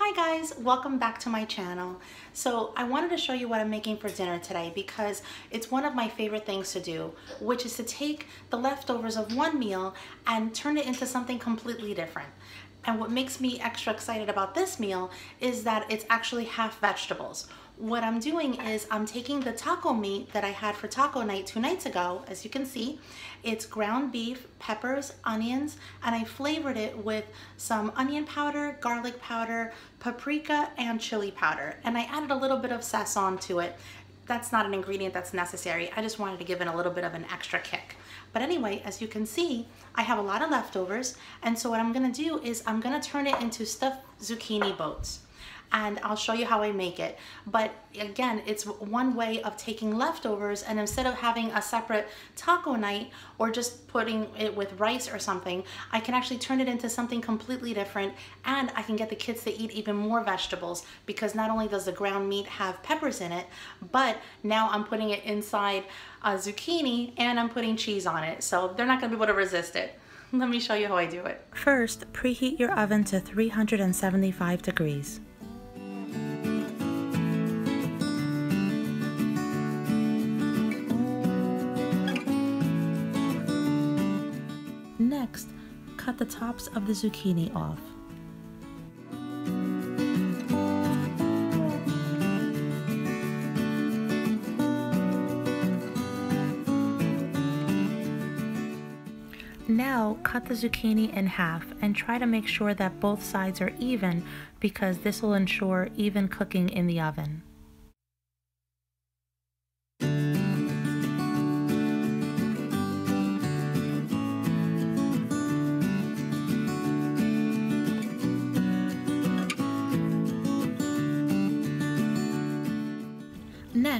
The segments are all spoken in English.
Hi guys, welcome back to my channel. So I wanted to show you what I'm making for dinner today because it's one of my favorite things to do, which is to take the leftovers of one meal and turn it into something completely different. And what makes me extra excited about this meal is that it's actually half vegetables what I'm doing is I'm taking the taco meat that I had for taco night two nights ago, as you can see. It's ground beef, peppers, onions, and I flavored it with some onion powder, garlic powder, paprika, and chili powder. And I added a little bit of sazon to it. That's not an ingredient that's necessary. I just wanted to give it a little bit of an extra kick. But anyway, as you can see, I have a lot of leftovers. And so what I'm gonna do is I'm gonna turn it into stuffed zucchini boats and I'll show you how I make it. But again, it's one way of taking leftovers and instead of having a separate taco night or just putting it with rice or something, I can actually turn it into something completely different and I can get the kids to eat even more vegetables because not only does the ground meat have peppers in it, but now I'm putting it inside a zucchini and I'm putting cheese on it. So they're not gonna be able to resist it. Let me show you how I do it. First, preheat your oven to 375 degrees. Cut the tops of the zucchini off. Now cut the zucchini in half and try to make sure that both sides are even because this will ensure even cooking in the oven.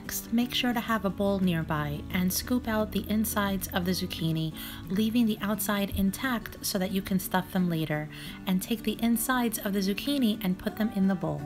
Next, make sure to have a bowl nearby and scoop out the insides of the zucchini, leaving the outside intact so that you can stuff them later, and take the insides of the zucchini and put them in the bowl.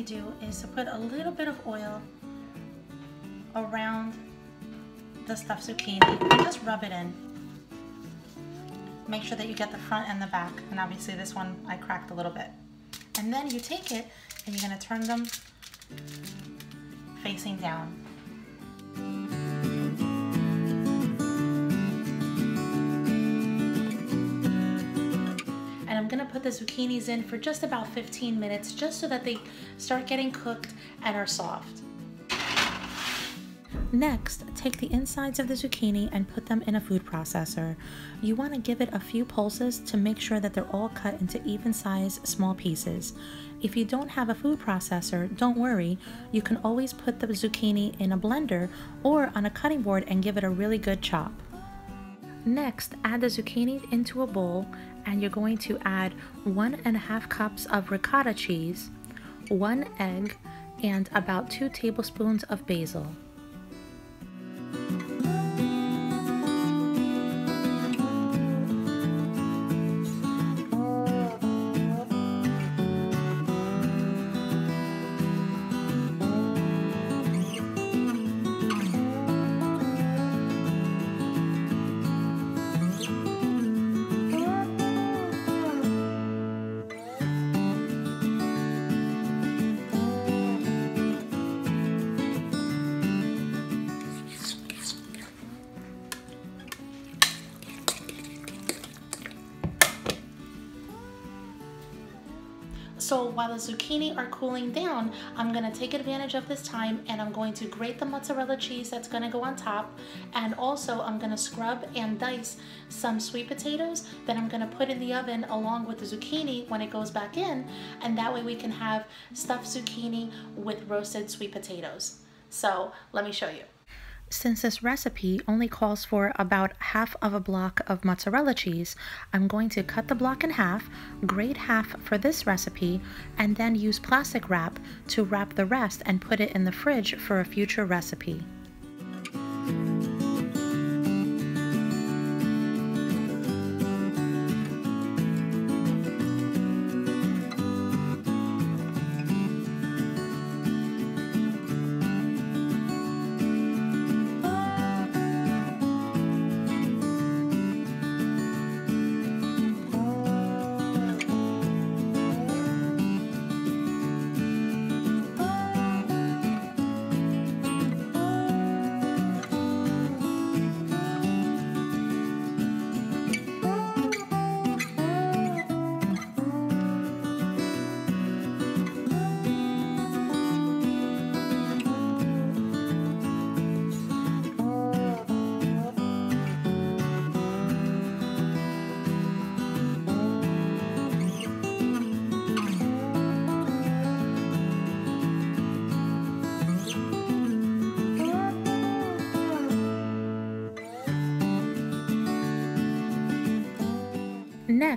You do is to put a little bit of oil around the stuffed zucchini and just rub it in. Make sure that you get the front and the back. And obviously this one I cracked a little bit. And then you take it and you're gonna turn them facing down. Gonna put the zucchinis in for just about 15 minutes just so that they start getting cooked and are soft. Next, take the insides of the zucchini and put them in a food processor. You want to give it a few pulses to make sure that they're all cut into even size small pieces. If you don't have a food processor, don't worry, you can always put the zucchini in a blender or on a cutting board and give it a really good chop. Next, add the zucchini into a bowl and you're going to add one and a half cups of ricotta cheese, one egg, and about two tablespoons of basil. While the zucchini are cooling down, I'm gonna take advantage of this time and I'm going to grate the mozzarella cheese that's gonna go on top. And also I'm gonna scrub and dice some sweet potatoes that I'm gonna put in the oven along with the zucchini when it goes back in. And that way we can have stuffed zucchini with roasted sweet potatoes. So let me show you. Since this recipe only calls for about half of a block of mozzarella cheese, I'm going to cut the block in half, grate half for this recipe, and then use plastic wrap to wrap the rest and put it in the fridge for a future recipe.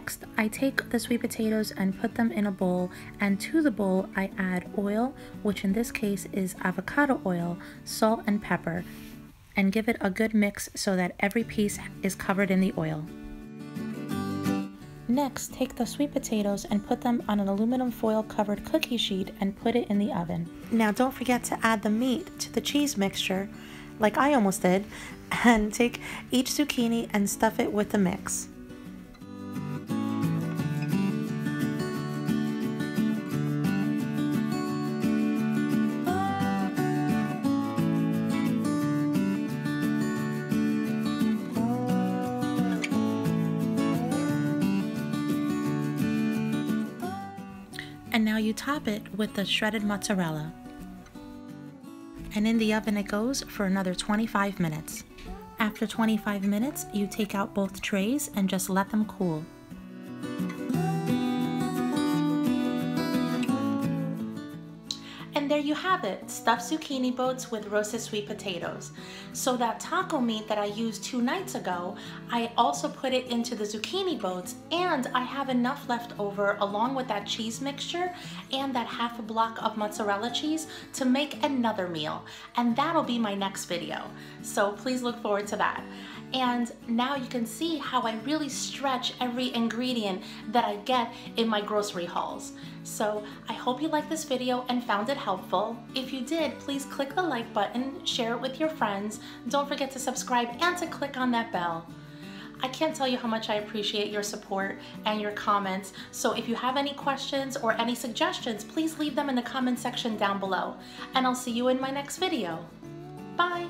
Next, I take the sweet potatoes and put them in a bowl, and to the bowl, I add oil, which in this case is avocado oil, salt, and pepper, and give it a good mix so that every piece is covered in the oil. Next, take the sweet potatoes and put them on an aluminum foil covered cookie sheet and put it in the oven. Now, don't forget to add the meat to the cheese mixture, like I almost did, and take each zucchini and stuff it with the mix. You top it with the shredded mozzarella. And in the oven it goes for another 25 minutes. After 25 minutes, you take out both trays and just let them cool. You have it, stuffed zucchini boats with roasted sweet potatoes. So that taco meat that I used two nights ago, I also put it into the zucchini boats and I have enough left over along with that cheese mixture and that half a block of mozzarella cheese to make another meal. And that'll be my next video. So please look forward to that. And now you can see how I really stretch every ingredient that I get in my grocery hauls. So I hope you liked this video and found it helpful. If you did, please click the like button, share it with your friends. Don't forget to subscribe and to click on that bell. I can't tell you how much I appreciate your support and your comments. So if you have any questions or any suggestions, please leave them in the comment section down below. And I'll see you in my next video. Bye.